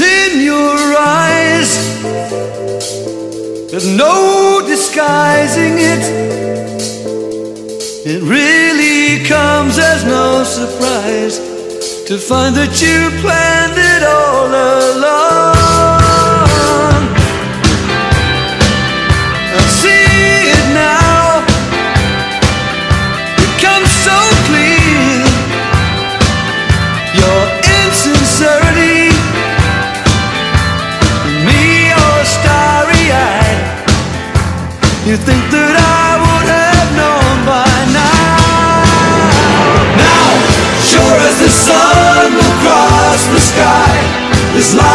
In your eyes. There's no disguising it. It really comes as no surprise to find that you planned it all along. This lie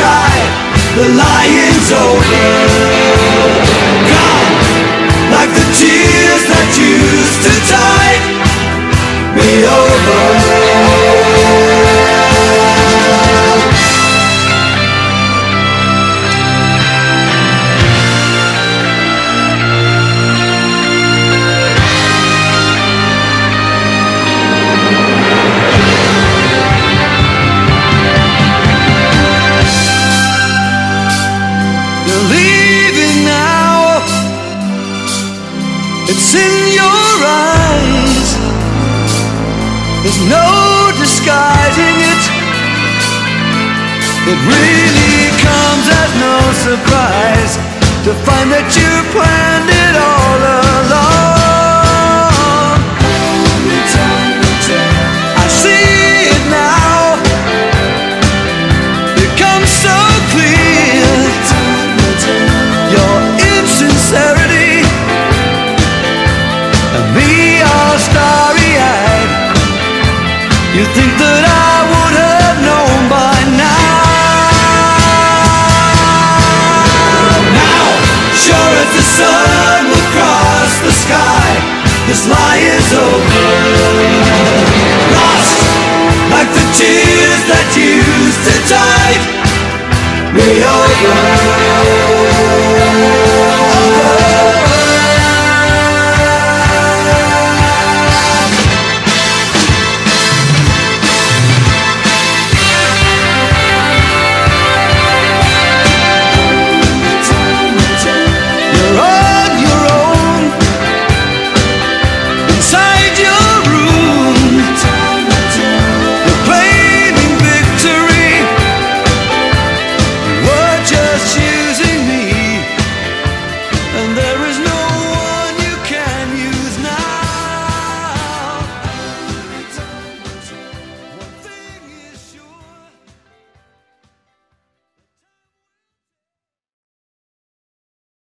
sky, the lion's over. It's in your eyes. There's no disguising it. It really comes as no surprise to find that you planned You think that I would have known by now. Now, sure as the sun will cross the sky, this lie is over. Lost like the tears that used to tide me over.